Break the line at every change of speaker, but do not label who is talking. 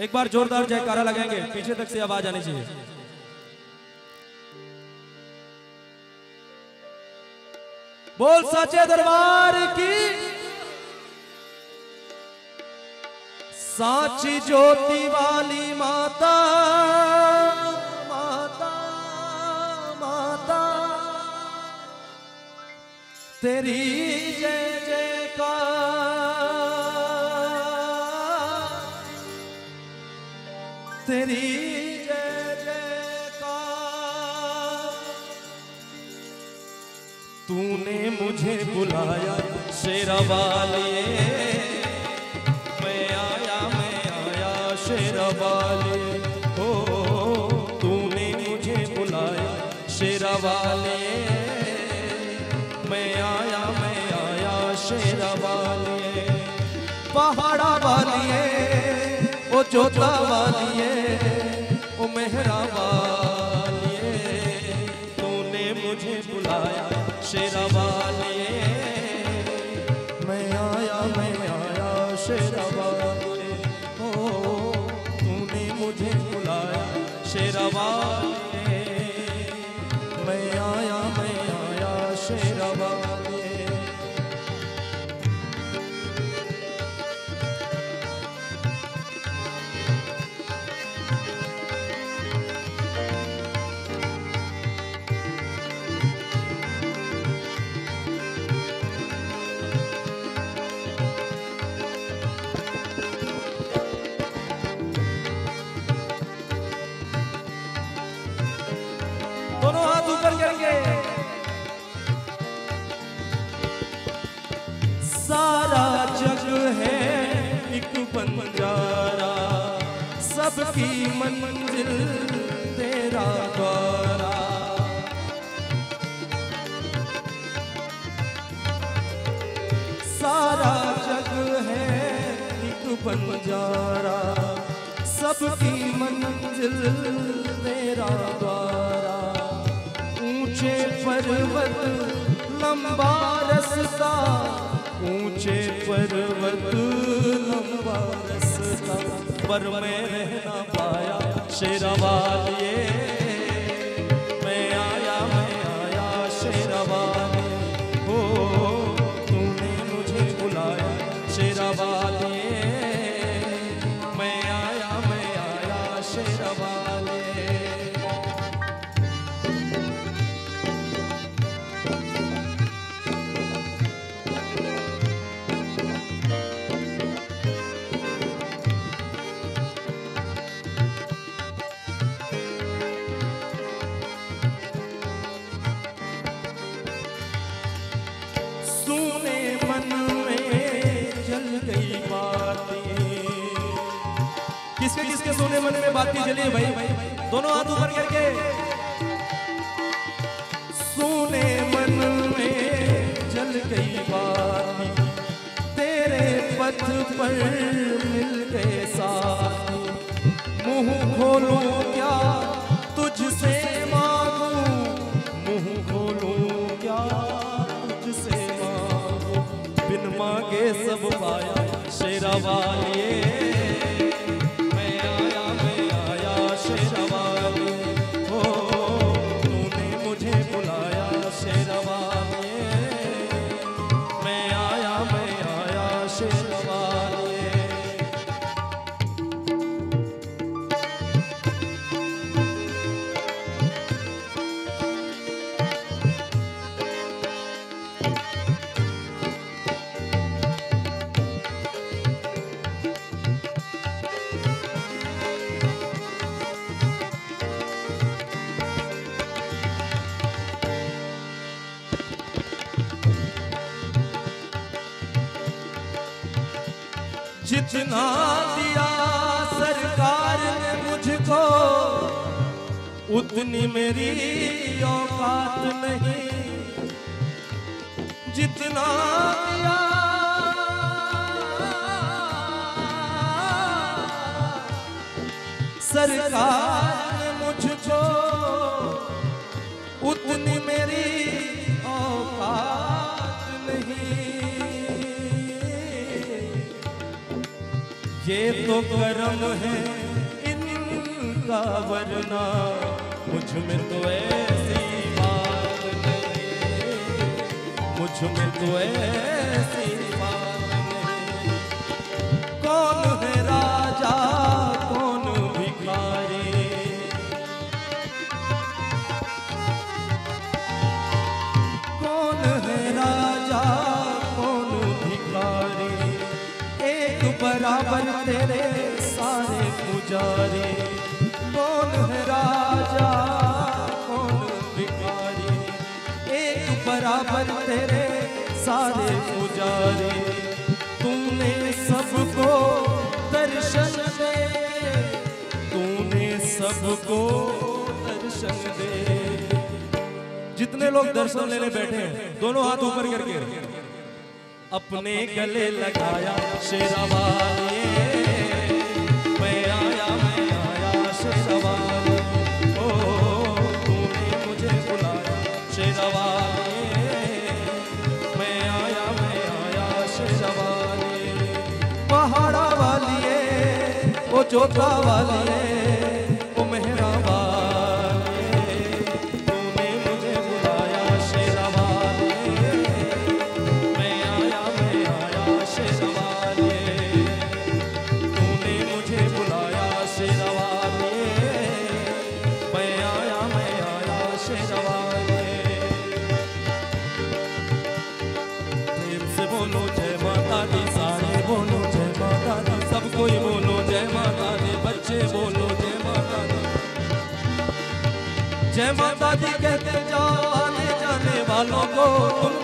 एक बार जोरदार जयकारा लगाएँगे। पीछे तक से आवाज़ आनी चाहिए। बोल सचे दरबार की। साची ज्योति वाली माता माता माता। तेरी जय जयकार तेरी जय जयकार। तूने मुझे बुलाया शेरा मैं आया मैं आया शेरा वालिए। हो तूने मुझे बुलाया शेरा मैं आया मैं आया शेरा वालिए। पहाड़ा वालिए ओ जोता वालिए, ओ मेहरा वालिए, तूने मुझे बुलाया शेरा वालिए। मैं आया मैं आया शेरा वालिए, ओ, तूने मुझे बुलाया शेरा वालिए। मैं आया मैं आया शेरा वालिए। सारा जग है एक बंजारा। सबकी मंजिल तेरा द्वारा। सारा जग है एक बंजारा। सबकी मंजिल तेरा द्वारा। ऊँचे पर्वत, लंबा रस्ता ऊँचे पर्वत लंबा रस्ता पर मैं रह ना पाया शेरा वालिए मन में बातें चली भाई। दोनों हाथ ऊपर करके। सुने मन में जल गई बात। तेरे पथ पर मिल गए साथ। मुँह खोलो क्या तुझसे मांगू जितना दिया सरकार ने मुझको, उतनी मेरी औकात नहीं। जितना दिया सरकार ने मुझको, उतनी मेरी ये तो करम है इनका वरना, मुझमें तो ऐसी बात नहीं। मुझमें तो ऐसी एक बराबर तेरे सारे पुजारी। कौन है राजा, कौन भिखारी? एक बराबर तेरे सारे पुजारी। तूने सबको दर्शन दे। तूने सबको दर्शन दे। जितने लोग दर्शन लेने बैठे हैं, दोनों हाथ ऊपर करके। अपने गले लगाया शेरावाली मैं आया मैं आया शेरावाली ओ तूने मुझे बुलाया मैं आया मैं आया पहाड़ा है जोता वाली जय माता दी, सारे बोलो जय बोलो जय दी, बच्चे बोलो जय जय माता दी कहते जाओ आने जाने वालों को तुम